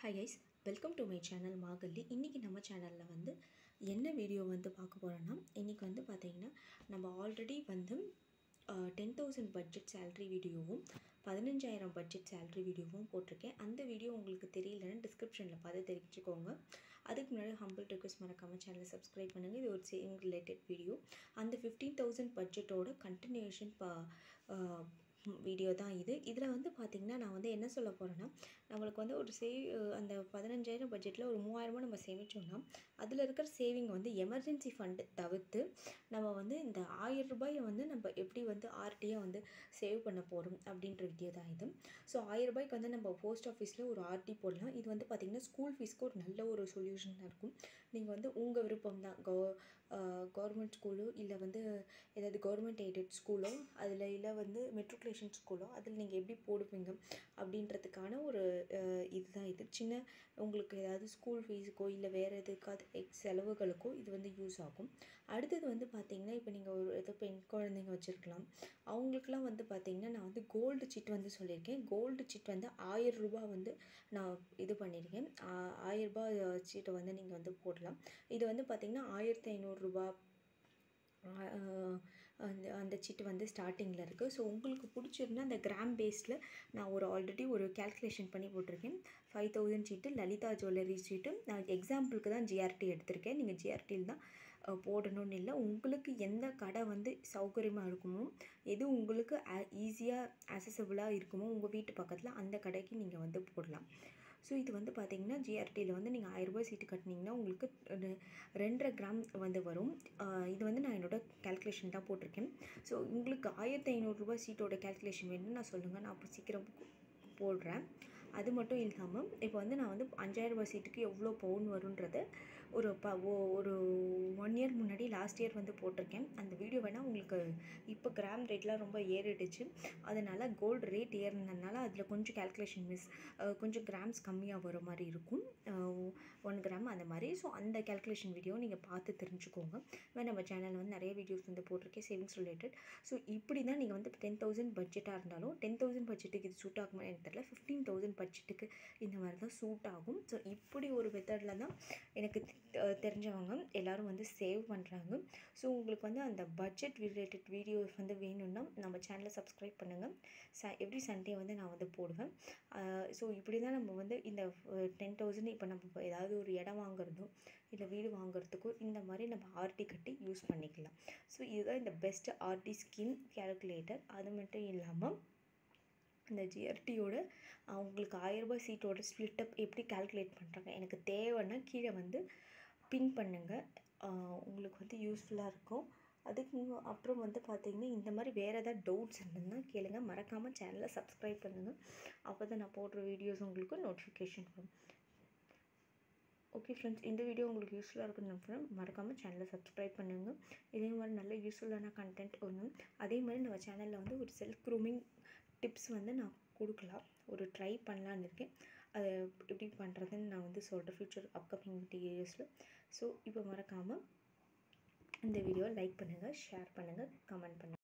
Hi guys welcome to my channel மாகல்லி இன்றைக்கி நம்ம சேனலில் வந்து என்ன வீடியோ வந்து பார்க்க போகிறோன்னா இன்றைக்கி வந்து பார்த்திங்கன்னா நம்ம ஆல்ரெடி வந்து டென் தௌசண்ட் பட்ஜெட் சேல்ரி வீடியோவும் பதினஞ்சாயிரம் பட்ஜெட் சேல்ரி வீடியோவும் போட்டிருக்கேன். அந்த வீடியோ உங்களுக்கு தெரியலன்னு டிஸ்கிரிப்ஷனில் பார்த்து தெரிவிச்சுக்கோங்க. அதுக்கு முன்னாடி ஹம்பிள் ரிக்வஸ்ட் மறக்காமல் சேனலை சப்ஸ்கிரைப் பண்ணுங்கள் இது ஒரு சேவிங் ரிலேட்டட் வீடியோ அந்த ஃபிஃப்டீன் தௌசண்ட் பட்ஜெட்டோட கண்டினியூஷன் பா வீடியோ தான் இது. இதில் வந்து பார்த்திங்கன்னா நான் வந்து என்ன சொல்ல போகிறேன்னா நம்மளுக்கு வந்து ஒரு சேவ் அந்த பதினஞ்சாயிரம் பட்ஜெட்டில் ஒரு மூவாயிரமாக நம்ம சேமித்தோம்னா அதில் இருக்கிற சேவிங் வந்து எமர்ஜென்சி ஃபண்டு தவிர்த்து நம்ம வந்து இந்த ஆயிரம் ரூபாயை வந்து நம்ம எப்படி வந்து ஆர்டியாக வந்து சேவ் பண்ண போகிறோம் அப்படின்ற வீடியோ தான் இது. ஸோ ஆயிரம் ரூபாய்க்கு வந்து நம்ம போஸ்ட் ஆஃபீஸில் ஒரு ஆர்டி போடலாம். இது வந்து பார்த்திங்கன்னா ஸ்கூல் ஃபீஸ்க்கு ஒரு நல்ல ஒரு சொல்யூஷனாக இருக்கும். நீங்கள் வந்து உங்கள் விருப்பம் தான். கவ கவர்மெண்ட் ஸ்கூலோ இல்லை வந்து ஏதாவது கவர்மெண்ட் எய்டட் ஸ்கூலோ அதில் இல்லை வந்து மெட்ரிகுலேஷன் ஸ்கூலோ அதில் நீங்கள் எப்படி போடுவீங்க? அப்படின்றதுக்கான ஒரு இதுதான் இது. சின்ன உங்களுக்கு ஏதாவது ஸ்கூல் ஃபீஸுக்கோ இல்லை வேறு எதுக்காவது எக்ஸ் செலவுகளுக்கோ இது வந்து யூஸ் ஆகும். அடுத்தது வந்து பார்த்திங்கன்னா இப்போ நீங்கள் ஒரு ஏதோ பெண் குழந்தைங்க வச்சுருக்கலாம். அவங்களுக்குலாம் வந்து பார்த்திங்கன்னா நான் வந்து கோல்டு சிட் வந்து சொல்லியிருக்கேன். கோல்டு சிட் வந்து ஆயிரம் ரூபா வந்து நான் இது பண்ணியிருக்கேன். ஆயிரரூபா சீட்டை வந்து நீங்கள் வந்து போடலாம். இது வந்து பார்த்திங்கன்னா ஆயிரத்தி ஐநூறுரூபா அந்த அந்த சீட்டு வந்து ஸ்டார்டிங்கில் இருக்குது ஸோ உங்களுக்கு பிடிச்சிருந்தா அந்த கிராம் பேஸில் நான் ஒரு ஆல்ரெடி ஒரு கேல்குலேஷன் பண்ணி போட்டிருக்கேன். ஃபைவ் தௌசண்ட் சீட்டு லலிதா ஜுவல்லரி சீட்டு நான் எக்ஸாம்பிளுக்கு தான் ஜிஆர்டி எடுத்திருக்கேன். நீங்கள் ஜிஆர்டியில் தான் போடணும்னு இல்லை. உங்களுக்கு எந்த கடை வந்து சௌகரியமாக இருக்குமோ எது உங்களுக்கு ஈஸியாக அசசபிளாக இருக்குமோ உங்கள் வீட்டு பக்கத்தில் அந்த கடைக்கு நீங்கள் வந்து போடலாம். ஸோ இது வந்து பார்த்திங்கன்னா ஜிஆர்டியில் வந்து நீங்கள் ஆயிரரூபா சீட்டு கட்டினீங்கன்னா உங்களுக்கு ரெண்டரை கிராம் வந்து வரும். இது வந்து நான் என்னோடய கேல்குலேஷன் தான் போட்டிருக்கேன். ஸோ உங்களுக்கு ஆயிரத்தி ஐநூறுரூபா சீட்டோட கேல்குலேஷன் வேணும்னு நான் சொல்லுங்கள் நான் அப்போ சீக்கிரம் போடுறேன். அது மட்டும் இல்லாமல் இப்போ வந்து நான் வந்து அஞ்சாயிரரூபா சீட்டுக்கு எவ்வளோ பவுன் வருன்றதை ஒரு ப ஒரு ஒன் இயர் முன்னாடி லாஸ்ட் இயர் வந்து போட்டிருக்கேன். அந்த வீடியோ வேணால் உங்களுக்கு இப்போ கிராம் ரேட்லாம் ரொம்ப ஏறிடுச்சு. அதனால் கோல்டு ரேட் ஏறினதுனால அதில் கொஞ்சம் கேல்குலேஷன் மிஸ் கொஞ்சம் கிராம்ஸ் கம்மியாக வர மாதிரி இருக்கும். ஒன் கிராம் அந்த மாதிரி. ஸோ அந்த கேல்குலேஷன் வீடியோ நீங்கள் பார்த்து தெரிஞ்சுக்கோங்க. நம்ம சேனலில் வந்து நிறைய வீடியோஸ் வந்து போட்டிருக்கேன் சேவிங்ஸ் ரிலேட்டட் ஸோ இப்படி தான் நீங்கள் வந்து டென் தௌசண்ட் பட்ஜெட்டாக இருந்தாலும் டென் தௌசண்ட் பட்ஜெட்டுக்கு இது சூட் ஆகுமா எனக்கு தெரியல. ஃபிஃப்டீன் தௌசண்ட் பட்ஜெட்டுக்கு இந்த மாதிரி தான் சூட் ஆகும். ஸோ இப்படி ஒரு மெத்தடில் தான் எனக்கு தெரிஞ்சவங்க எல்லோரும் வந்து சேவ் பண்ணுறாங்க ஸோ உங்களுக்கு வந்து அந்த பட்ஜெட் ரிலேட்டட் வீடியோஸ் வந்து வேணும்னா நம்ம சேனலை சப்ஸ்கிரைப் பண்ணுங்கள் ச எவ்ரி சண்டே வந்து நான் வந்து போடுவேன். ஸோ இப்படி தான் நம்ம வந்து இந்த டென் தௌசண்ட் இப்போ நம்ம ஏதாவது ஒரு இடம் வாங்குறதோ இல்லை வீடு வாங்குறதுக்கோ இந்த மாதிரி நம்ம ஆர்டி கட்டி யூஸ் பண்ணிக்கலாம். ஸோ இதுதான் இந்த பெஸ்ட்டு ஆர்டி ஸ்கீம் கேல்குலேட்டர் அது மட்டும் இல்லாமல் இந்த ஜிஆர்டியோட அவங்களுக்கு ஆயிரரூபா சீட்டோட ஸ்ப்ளிட்டப் எப்படி கால்குலேட் பண்ணுறாங்க எனக்கு தேவைன்னா கீழே வந்து பின் பண்ணுங்கள் உங்களுக்கு வந்து யூஸ்ஃபுல்லாக இருக்கும். அதுக்கு அப்புறம் வந்து பார்த்திங்கன்னா இந்த மாதிரி வேறு ஏதாவது டவுட்ஸ் இருந்ததுன்னா கேளுங்க. மறக்காமல் சேனலை சப்ஸ்கிரைப் பண்ணுங்கள் அப்போ தான் நான் போடுற வீடியோஸ் உங்களுக்கு நோட்டிஃபிகேஷன் வரும். ஓகே ஃப்ரெண்ட்ஸ் இந்த வீடியோ உங்களுக்கு யூஸ்ஃபுல்லாக இருக்குன்னு நம்புகிறேன் மறக்காமல் சேனலை சப்ஸ்கிரைப் பண்ணுங்கள் இதே மாதிரி நல்ல யூஸ்ஃபுல்லான கண்டென்ட் ஒன்று அதே மாதிரி நம்ம சேனலில் வந்து ஒரு செல்ஃப் க்ரூமிங் டிப்ஸ் வந்து நான் கொடுக்கலாம். ஒரு ட்ரை பண்ணலான்னு இருக்கேன். அதை எப்படி பண்ணுறதுன்னு நான் வந்து சொல்கிறேன் ஃப்யூச்சர் அப்கமிங் வீடியோஸில் ஸோ இப்போ மறக்காமல் இந்த வீடியோவை லைக் பண்ணுங்கள் ஷேர் பண்ணுங்கள் கமெண்ட் பண்ணுங்கள்